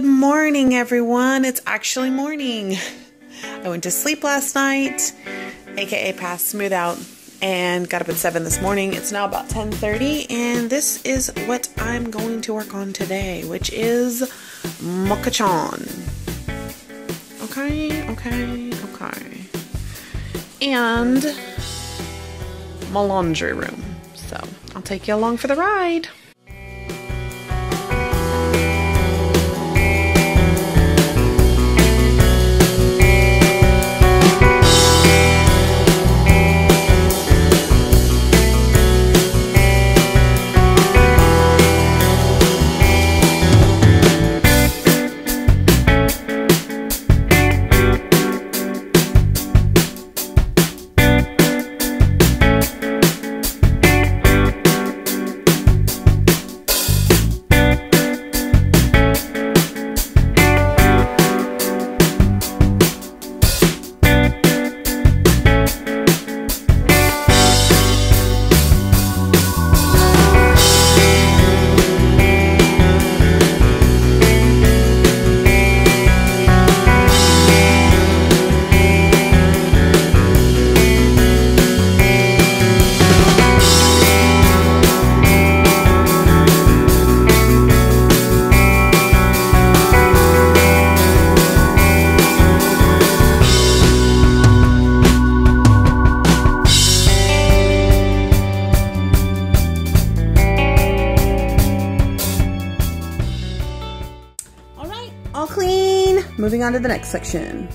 Good morning, everyone. It's actually morning. I went to sleep last night, aka passed smooth out, and got up at 7 this morning. It's now about 10:30, and this is what I'm going to work on today, which is mocha-chan. Okay, okay, okay. And my laundry room. So, I'll take you along for the ride. Moving on to the next section.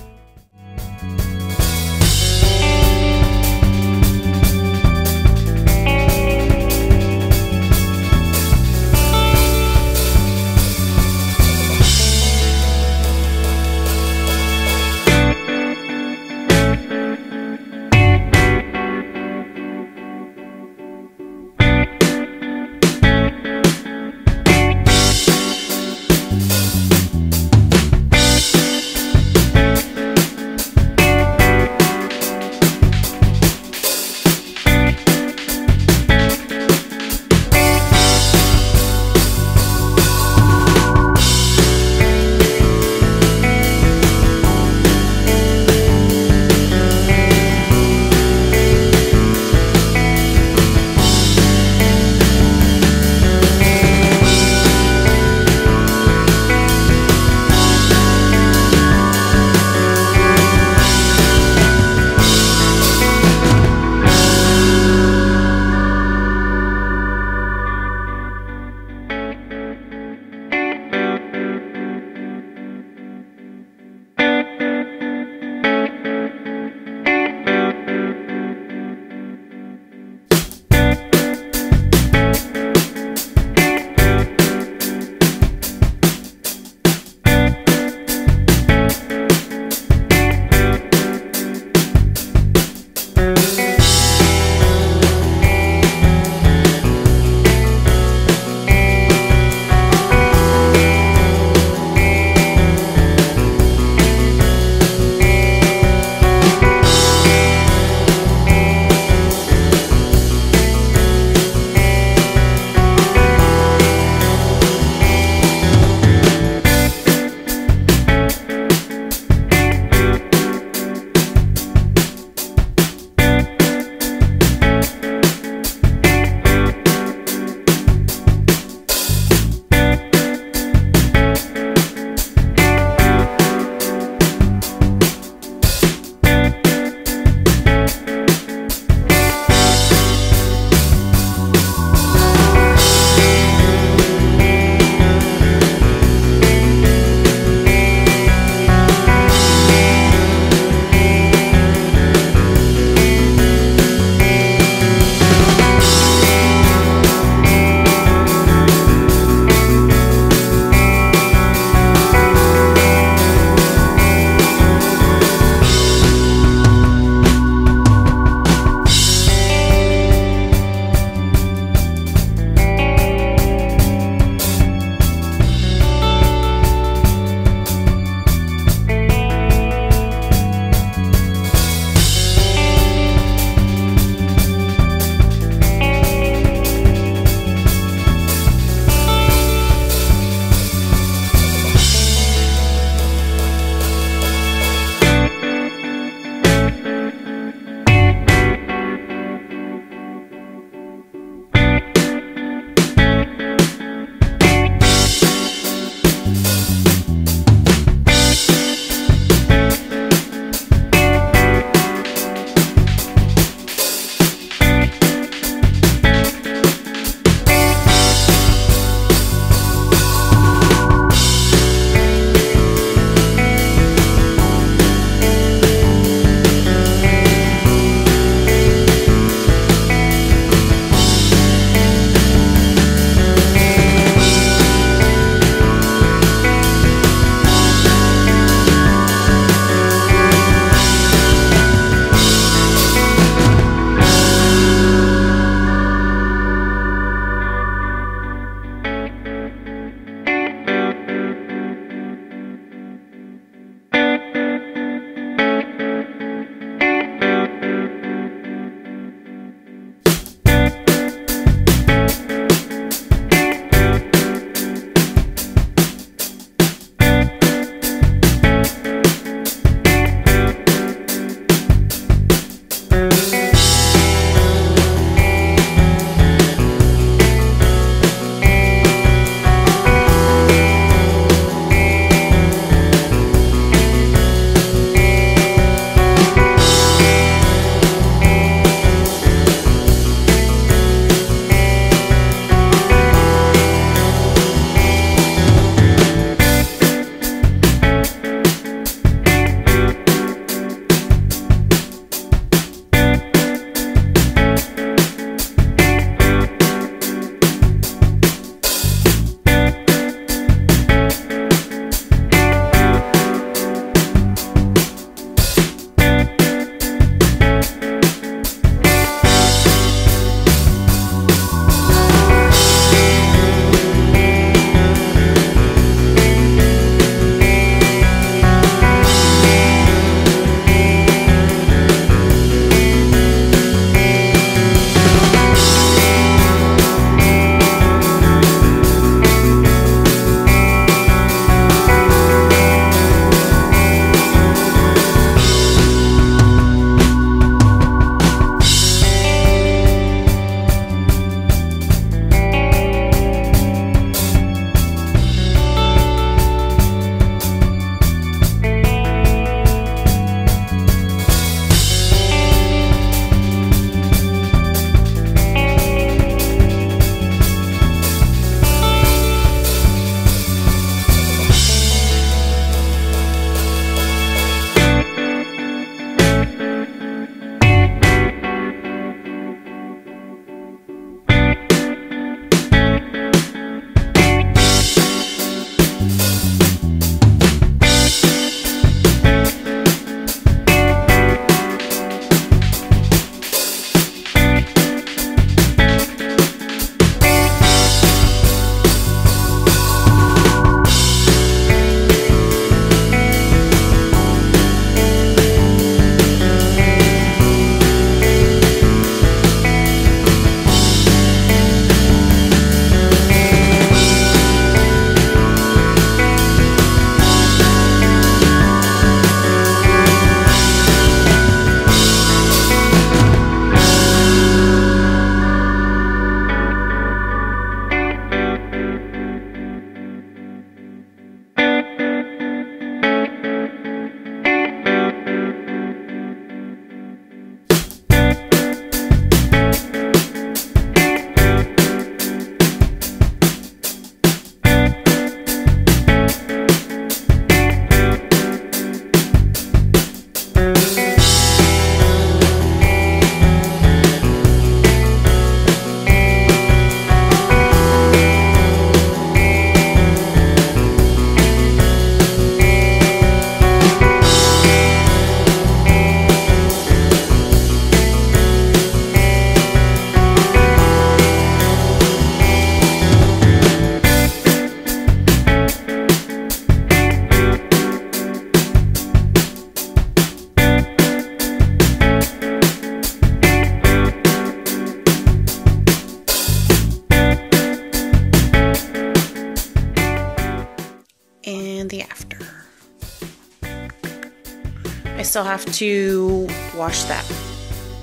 Still have to wash that,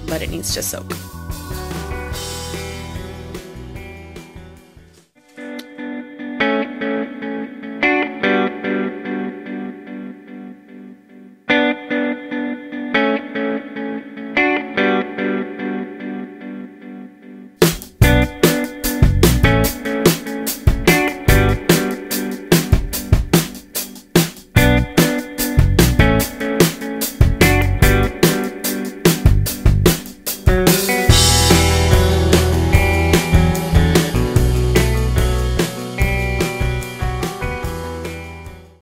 but it needs to soak.